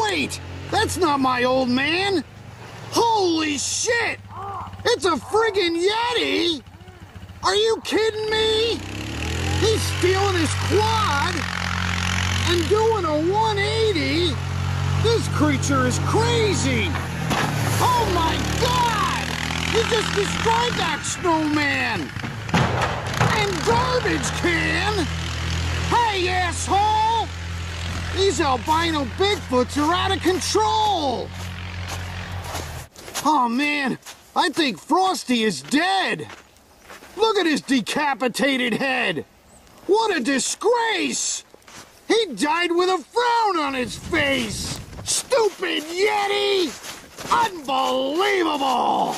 Wait, that's not my old man. Holy shit! It's a friggin' Yeti! Are you kidding me? He's stealing his quad and doing a 180. This creature is crazy. Oh my god! You just destroyed that snowman! And garbage can! Hey, asshole! These albino Bigfoots are out of control! Oh man, I think Frosty is dead! Look at his decapitated head! What a disgrace! He died with a frown on his face! Stupid Yeti! Unbelievable!